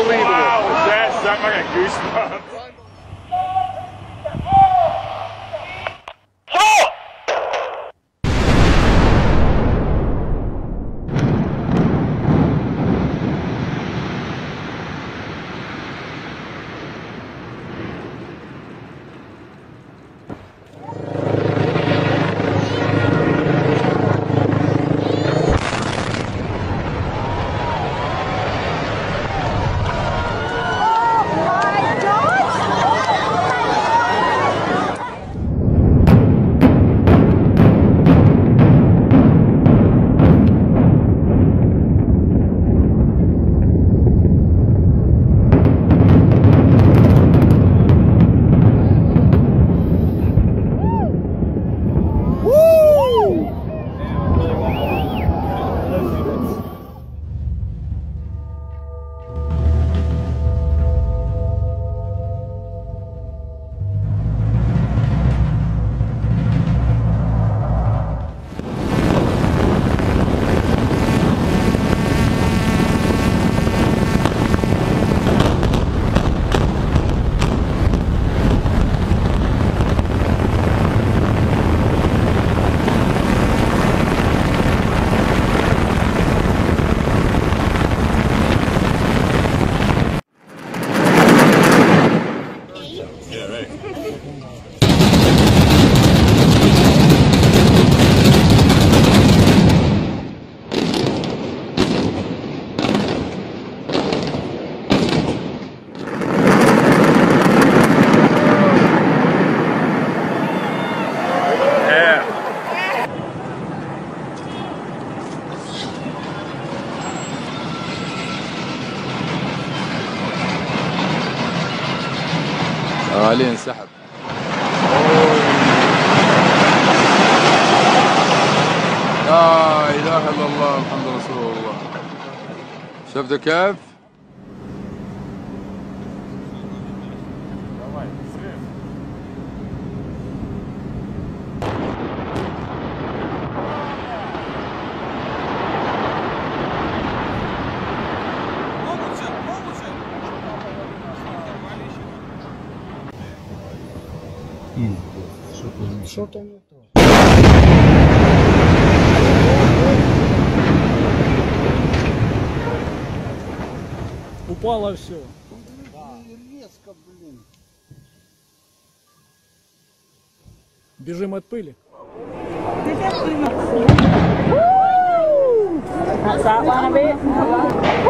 Unbelievable. Wow, was that, that like a goosebump? عليه انسحب لا إله إلا الله محمد رسول الله شفت كيف؟ Что-то не то. Упало все. Резко, блин. Бежим от пыли. That's that one.